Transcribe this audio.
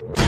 you.